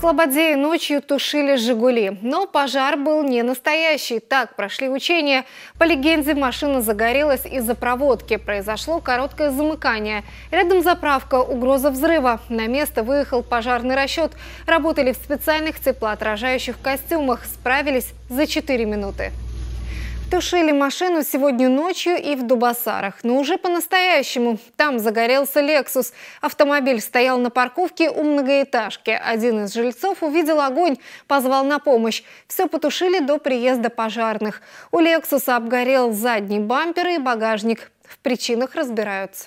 Слободе ночью тушили «Жигули». Но пожар был не настоящий. Так прошли учения. По легенде, машина загорелась из-за проводки. Произошло короткое замыкание. Рядом заправка, угроза взрыва. На место выехал пожарный расчет. Работали в специальных теплоотражающих костюмах. Справились за 4 минуты. Тушили машину сегодня ночью и в Дубасарах, но уже по-настоящему. Там загорелся «Лексус». Автомобиль стоял на парковке у многоэтажки. Один из жильцов увидел огонь, позвал на помощь. Все потушили до приезда пожарных. У «Лексуса» обгорел задний бампер и багажник. В причинах разбираются.